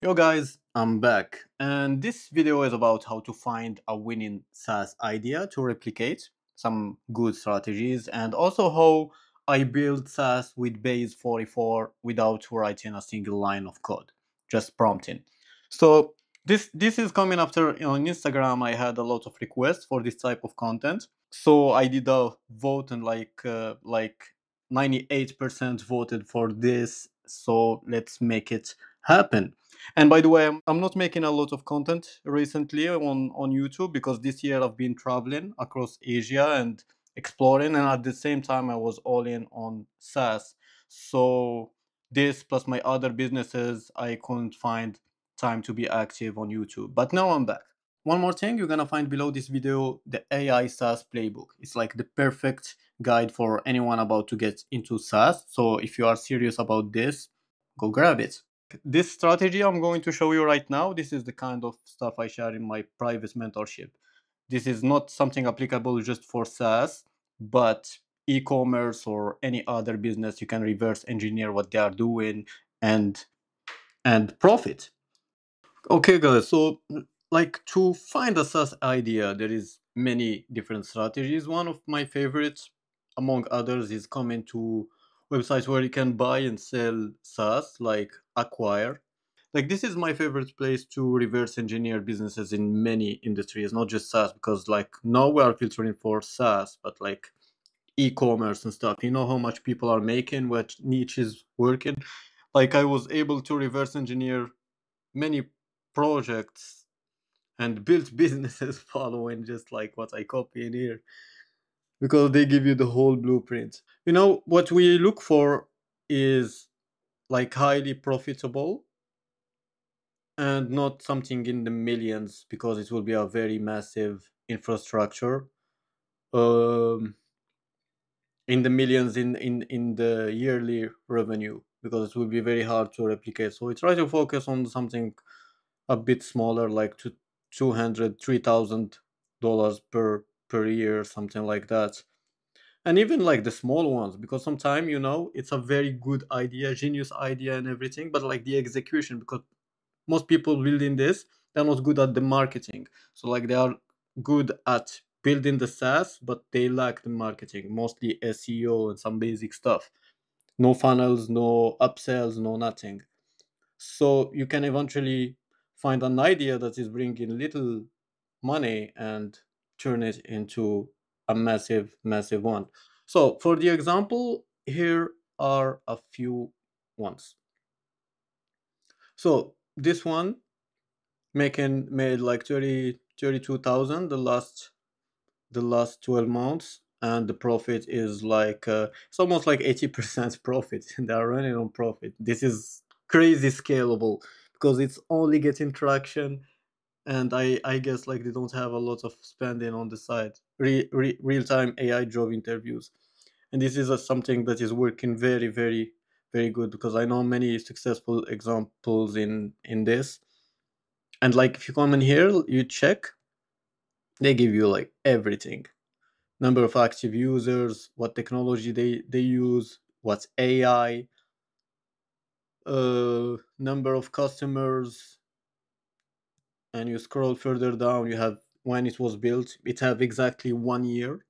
Yo guys, I'm back and this video is about how to find a winning SaaS idea to replicate some good strategies and also how I build SaaS with base 44 without writing a single line of code, just prompting. So this this is coming after on Instagram I had a lot of requests for this type of content. So I did a vote and like uh, like 98% voted for this. So let's make it happen. And by the way, I'm, not making a lot of content recently on, on YouTube because this year I've been traveling across Asia and exploring. And at the same time, I was all in on SaaS. So this plus my other businesses, I couldn't find time to be active on YouTube. But now I'm back. One more thing, you're gonna find below this video the AI SaaS playbook. It's like the perfect guide for anyone about to get into SaaS. So if you are serious about this, go grab it. This strategy I'm going to show you right now, this is the kind of stuff I share in my private mentorship. This is not something applicable just for SaaS, but e-commerce or any other business, you can reverse engineer what they are doing and and profit. Okay guys, so like to find a SaaS idea, there is many different strategies. One of my favorites, among others, is coming to websites where you can buy and sell SaaS, like Acquire. Like this is my favorite place to reverse engineer businesses in many industries, not just SaaS, because like now we are filtering for SaaS, but like e-commerce and stuff. You know how much people are making, what niche is working. Like I was able to reverse engineer many projects and build businesses following just like what I copy in here because they give you the whole blueprint. You know, what we look for is like highly profitable and not something in the millions because it will be a very massive infrastructure. Um, in the millions in, in, in the yearly revenue because it will be very hard to replicate. So we try to focus on something a bit smaller, like two hundred, three thousand dollars per per year, something like that. And even like the small ones, because sometimes you know it's a very good idea, genius idea, and everything, but like the execution, because most people building this, they're not good at the marketing. So like they are good at building the SaaS, but they lack the marketing, mostly SEO and some basic stuff. No funnels, no upsells, no nothing. So you can eventually find an idea that is bringing little money and turn it into a massive, massive one. So for the example, here are a few ones. So this one making made like 30 32,000 the last the last 12 months and the profit is like uh, it's almost like 80% profit they are running on profit this is crazy scalable because it's only getting traction and i i guess like they don't have a lot of spending on the side. Re, re, real-time ai job interviews. And this is a, something that is working very very very good because i know many successful examples in in this. And like if you come in here you check they give you like everything. Number of active users what technology they they use what's ai uh number of customers and you scroll further down you have when it was built it have exactly one year.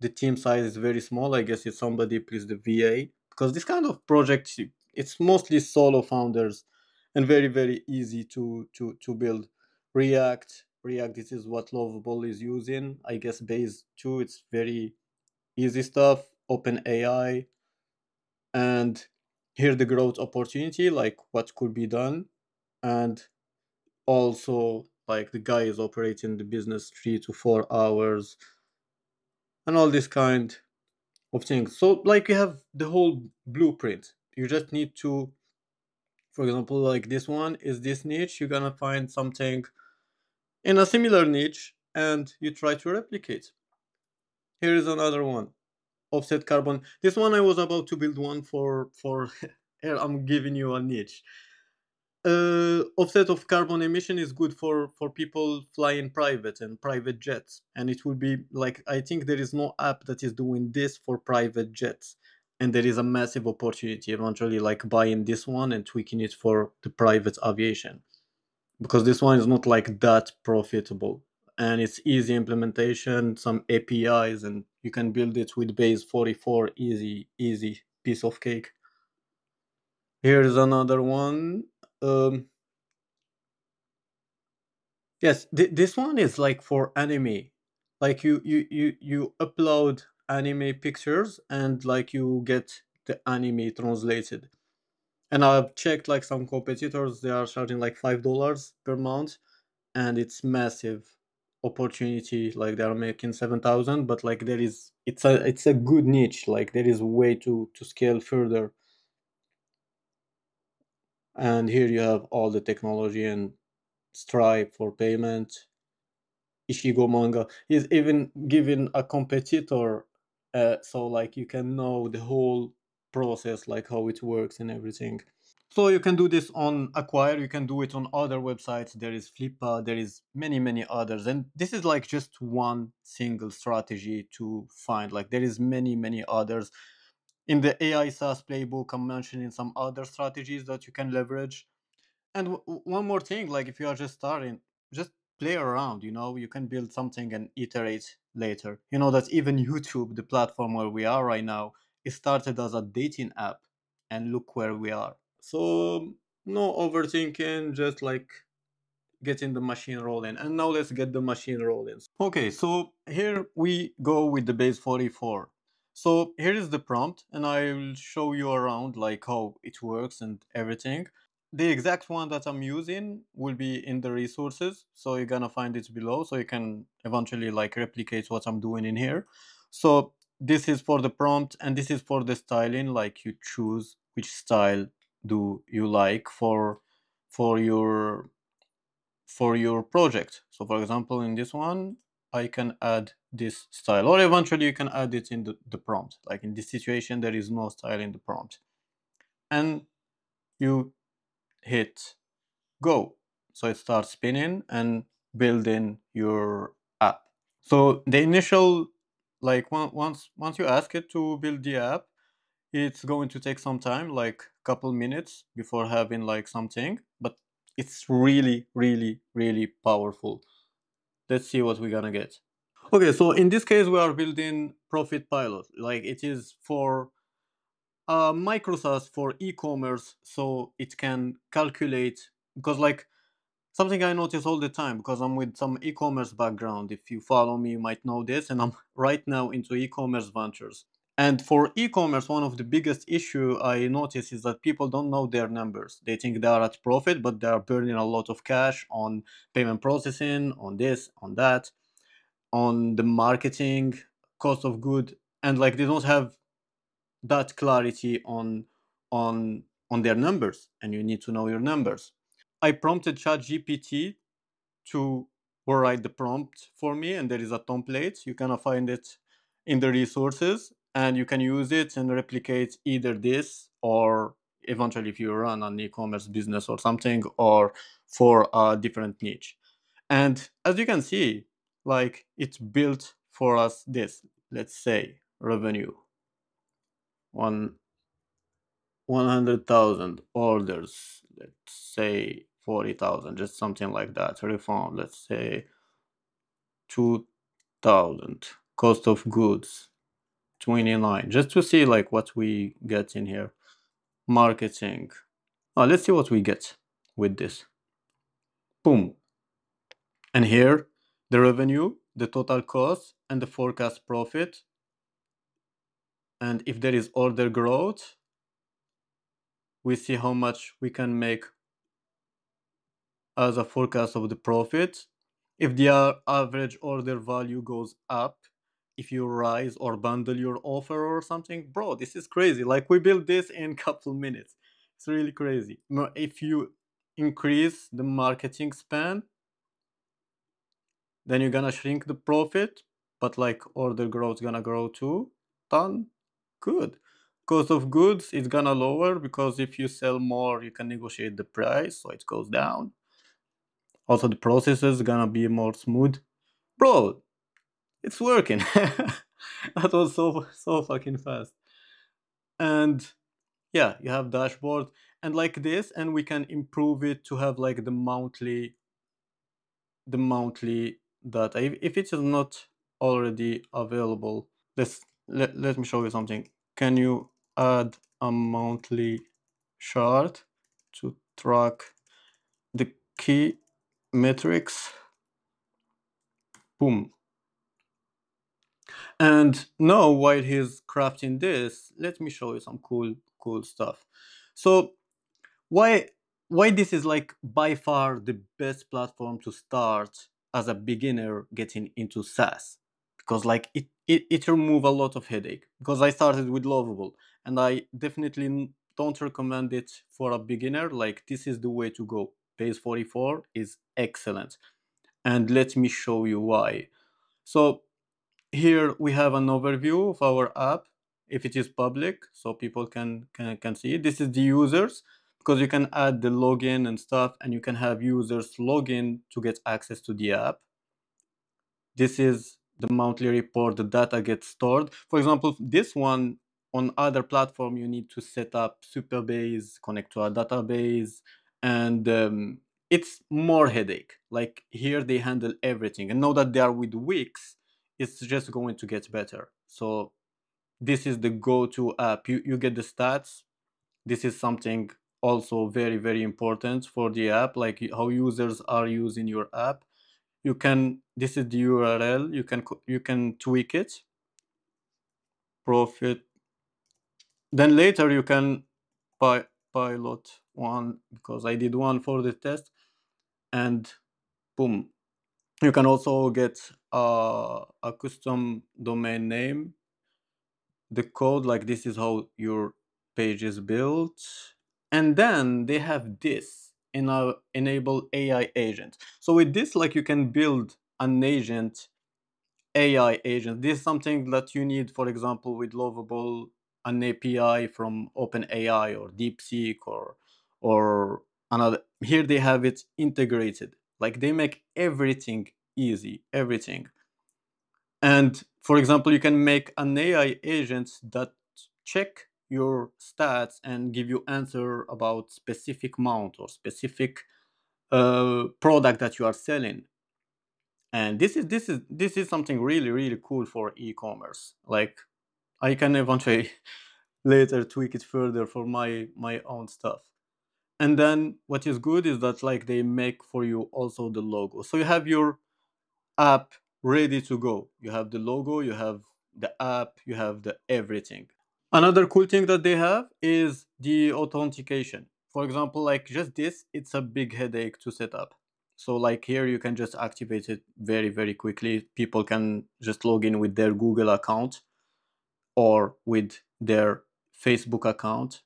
The team size is very small. I guess it's somebody plus the va because this kind of project it's mostly solo founders and very very easy to to to build. React react this is what lovable is using. I guess base 2 it's very easy stuff. Open ai and here the growth opportunity like what could be done. And also like the guy is operating the business three to four hours and all this kind of things. So like you have the whole blueprint. You just need to for example like this one is this niche. You're gonna find something in a similar niche and you try to replicate. Here is another one offset carbon. This one i was about to build one for for here. I'm giving you a niche uh, offset of carbon emission is good for for people flying private and private jets. And it will be like i think there is no app that is doing this for private jets. And there is a massive opportunity eventually like buying this one and tweaking it for the private aviation. Because this one is not like that profitable. And it's easy implementation some apis and you can build it with base 44 easy easy piece of cake. Here's another one um yes th- this one is like for anime. Like you you you you upload anime pictures and like you get the anime translated. And i've checked like some competitors they are charging like five dollars per month and it's massive opportunity. Like they are making 7000 but like there is it's a it's a good niche. Like there is way to to scale further and here you have all the technology and stripe for payment Ishigo manga. Is even given a competitor uh, so like you can know the whole process like how it works and everything. So you can do this on acquire you can do it on other websites. There is flippa there is many many others. And this is like just one single strategy to find. Like there is many many others in the ai SaaS playbook i'm mentioning some other strategies that you can leverage. And w- one more thing like if you are just starting just play around you know you can build something and iterate later. You know that even youtube the platform where we are right now it started as a dating app and look where we are. So um, no overthinking just like getting the machine rolling. And now let's get the machine rolling. Okay so here we go with the base 44 so here is the prompt and i will show you around like how it works and everything. The exact one that i'm using will be in the resources so you're gonna find it below so you can eventually like replicate what i'm doing in here. So this is for the prompt and this is for the styling like you choose which style do you like for for your for your project. So for example in this one i can add this style or eventually you can add it in the, the prompt like in this situation there is no style in the prompt. And you hit go. So it starts spinning and building your app. So the initial like once once you ask it to build the app it's going to take some time like couple minutes before having like something but it's really really really powerful. Let's see what we're gonna get okay so in this case we are building profit pilot. Like it is for uh, micro SaaS for e-commerce so it can calculate because like something i notice all the time because i'm with some e-commerce background if you follow me you might know this and i'm right now into e-commerce ventures. And for e-commerce one of the biggest issue i notice is that people don't know their numbers. They think they are at profit but they are burning a lot of cash on payment processing on this on that on the marketing cost of good and like they don't have that clarity on on on their numbers and you need to know your numbers. I prompted ChatGPT to write the prompt for me and there is a template. You can find it in the resources and you can use it and replicate either this or eventually if you run an e-commerce business or something or for a different niche. And as you can see like it's built for us this let's say revenue. One 100,000 orders let's say 40,000 just something like that refund let's say 2,000 cost of goods 29 just to see like what we get in here. Marketing. Oh, let's see what we get with this. Boom. And here the revenue the total cost and the forecast profit. And if there is order growth we see how much we can make as a forecast of the profit. If the average order value goes up if you rise or bundle your offer or something bro this is crazy. Like we built this in couple minutes. It's really crazy. If you increase the marketing spend then you're gonna shrink the profit but like order growth gonna grow too done. Good. Cost of goods is gonna lower because if you sell more you can negotiate the price so it goes down. Also the process is gonna be more smooth. Bro it's working. That was so so fucking fast. And yeah you have dashboard and like this and we can improve it to have like the monthly the monthly if, if it is not already available let's let, let me show you something. Can you add a monthly chart to track the key metrics? Boom. And now while he's crafting this let me show you some cool cool stuff. So why why this is like by far the best platform to start as a beginner getting into SaaS because like it it, it remove a lot of headache because I started with Lovable and I definitely don't recommend it for a beginner like this is the way to go. Base 44 is excellent and let me show you why. So here we have an overview of our app if it is public so people can can, can see it. This is the users because you can add the login and stuff and you can have users log in to get access to the app. This is the monthly report the data gets stored. For example this one on other platform you need to set up supabase connect to a database and um, it's more headache. Like here they handle everything. And now that they are with wix it's just going to get better. So this is the go-to app. You, you get the stats. This is something also very very important for the app like how users are using your app. You can this is the url you can you can tweak it. Profit. Then later you can pi pilot one because i did one for the test and boom. You can also get a, a custom domain name. The code like this is how your page is built and then they have this in our enable ai agent so with this like you can build an agent ai agent. This is something that you need for example with lovable an api from openai or deepseek or or another here they have it integrated. Like they make everything easy everything. And for example you can make an ai agent that check your stats and give you answer about specific mount or specific uh, product that you are selling. And this is this is this is something really really cool for e-commerce. Like i can eventually later tweak it further for my my own stuff. And then what is good is that like they make for you also the logo. So you have your app ready to go. You have the logo you have the app you have the everything another cool thing that they have is the authentication. For example like just this it's a big headache to set up. So like here you can just activate it very very quickly. People can just log in with their google account or with their facebook account.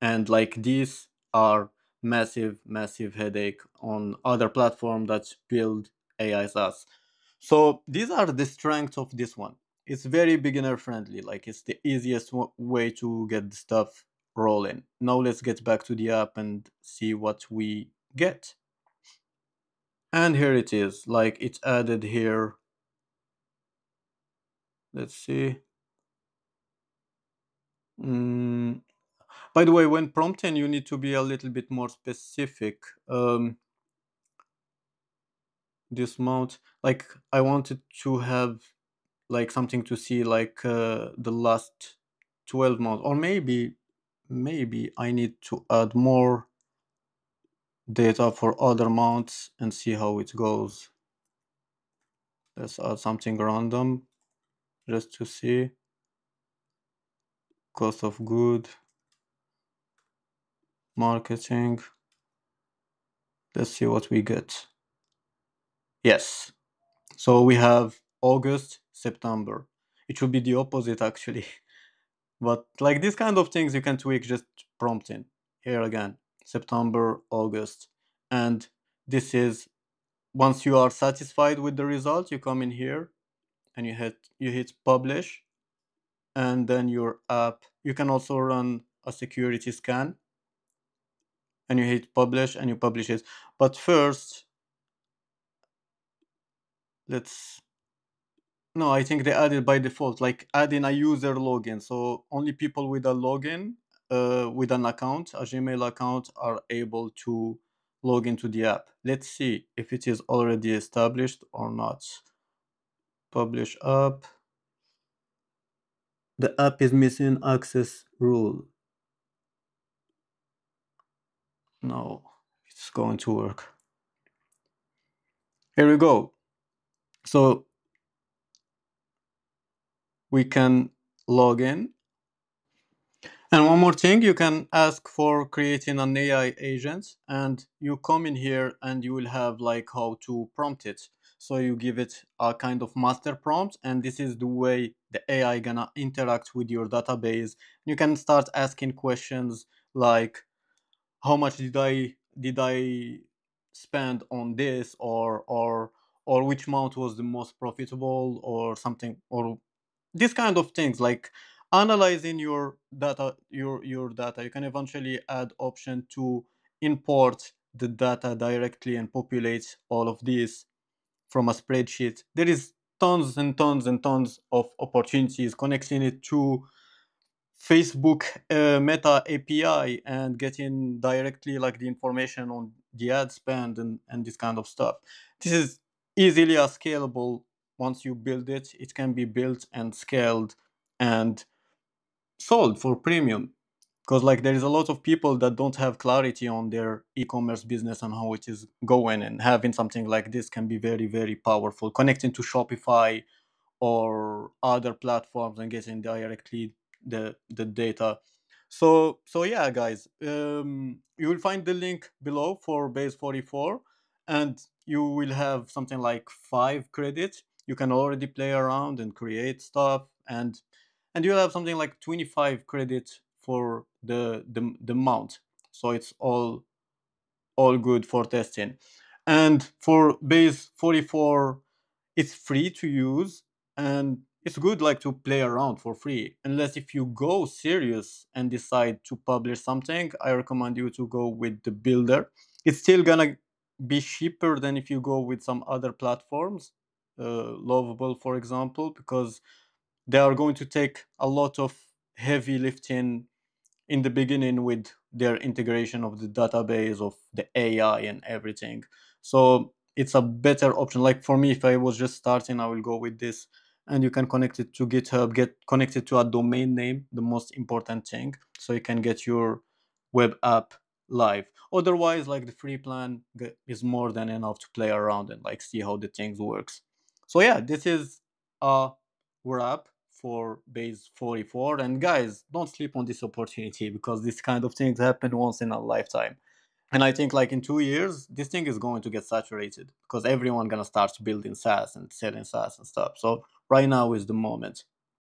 And like these are massive massive headache on other platform that build ai SaaS. so these are the strengths of this one it's very beginner friendly like it's the easiest way to get the stuff rolling. Now let's get back to the app and see what we get. And here it is like it's added here. Let's see. Mm. by the way when prompting you need to be a little bit more specific. Um, this mount like i wanted to have like something to see like uh, the last 12 months or maybe maybe i need to add more data for other months and see how it goes. Let's add something random just to see. Cost of good. Marketing. Let's see what we get. Yes. So we have august september. It should be the opposite actually. But like these kind of things you can tweak just prompting. Here again september august. And this is once you are satisfied with the result you come in here and you hit you hit publish. And then your app you can also run a security scan. And you hit publish and you publish it. But first let's No, I think they added by default, like adding a user login. So only people with a login, uh, with an account, a Gmail account, are able to log into the app. Let's see if it is already established or not. Publish app. The app is missing access rule. No, it's going to work. Here we go. So we can log in. And one more thing, you can ask for creating an AI agent and you come in here and you will have like how to prompt it. So you give it a kind of master prompt and this is the way the AI gonna interact with your database. You can start asking questions like how much did I did I spend on this or or or which month was the most profitable or something or this kind of things like analyzing your data your your data you can eventually add option to import the data directly and populate all of these from a spreadsheet. There is tons and tons and tons of opportunities connecting it to facebook uh, meta api and getting directly like the information on the ad spend and, and this kind of stuff. This is easily a scalable once you build it it can be built and scaled and sold for premium. Because like there is a lot of people that don't have clarity on their e-commerce business and how it is going and having something like this can be very very powerful. Connecting to shopify or other platforms and getting directly the the data. So so yeah guys um, you will find the link below for base 44 and you will have something like five credits you can already play around and create stuff and and you'll have something like 25 credits for the the, the mount. So it's all all good for testing. And for base 44 it's free to use and it's good like to play around for free. Unless if you go serious and decide to publish something i recommend you to go with the builder. It's still gonna be cheaper than if you go with some other platforms Uh, lovable for example because they are going to take a lot of heavy lifting in the beginning with their integration of the database of the ai and everything. So it's a better option. Like for me if i was just starting i will go with this and you can connect it to github get connected to a domain name the most important thing so you can get your web app live. Otherwise like the free plan is more than enough to play around and like see how the things works so yeah this is a wrap for base 44 and guys don't sleep on this opportunity because this kind of things happen once in a lifetime. And i think like in two years this thing is going to get saturated because everyone gonna start building saas and selling saas and stuff. So right now is the moment